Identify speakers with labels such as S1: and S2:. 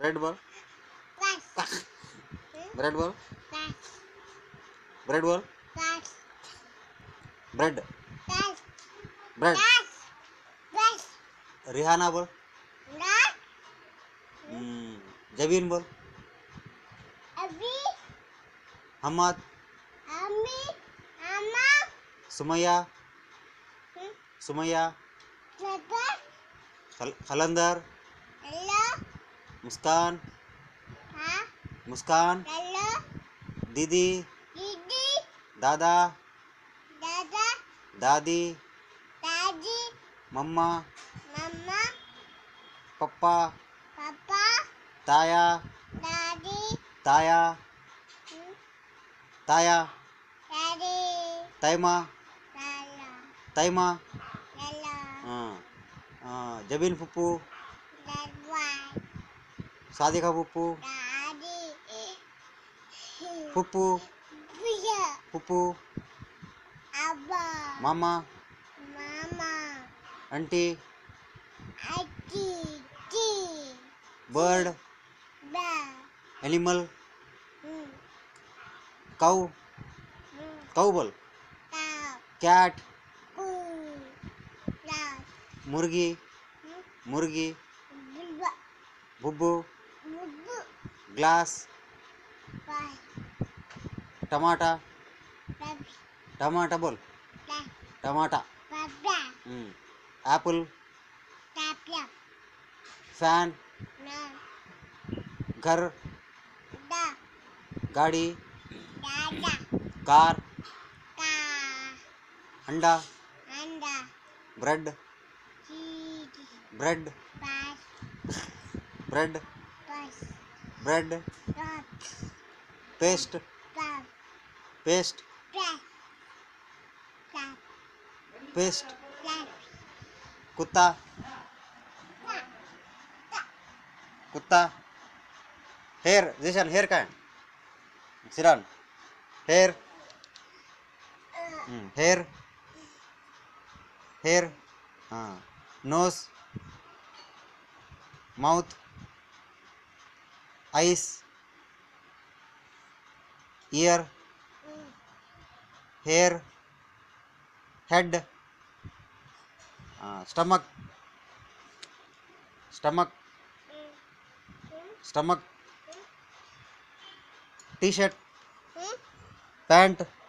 S1: Bread ball bread ball bread ball bread bread. Rihana बोल जबीन बोल.
S2: Ama.
S1: Sumaiya. Sumaiya Khalandar. मुस्कान
S2: Ha.
S1: मुस्कान. दीदी
S2: Didi.
S1: दादा
S2: Dada.
S1: दादी
S2: Daddy.
S1: मम्मा
S2: Mama.
S1: पप्पा
S2: Papa.
S1: ताया
S2: Daddy.
S1: ताया
S2: Hmm.
S1: ताया
S2: Daddy.
S1: तैमा. तैमा. हाँ, हाँ, जबीन फुप्पू
S2: शादी
S1: का
S2: पुप्पू
S1: पुप्पू
S2: पुप्पू
S1: मामा?
S2: मामा।
S1: Aunty?
S2: Aunty.
S1: Bird? Animal?
S2: Hmm.
S1: Cow?
S2: Hmm.
S1: Cow. बोल कैट मुर्गी?
S2: हम्म।
S1: मुर्गी? बुब्बू? ग्लास टमाटा टमाटा बोल। टमाटा। हम्म। एप्पल। फ़ैन। घर। गाड़ी। कार। अंडा। Bread. Bread. Bread, bread.
S2: Bread
S1: paste paste paste कुत्ता कुत्ता हेयर जिशन हेयर काय सिरान हेयर हेयर हेयर हाँ nose mouth hair head stomach stomach stomach T shirt
S2: Hmm.
S1: Pant
S2: Hmm.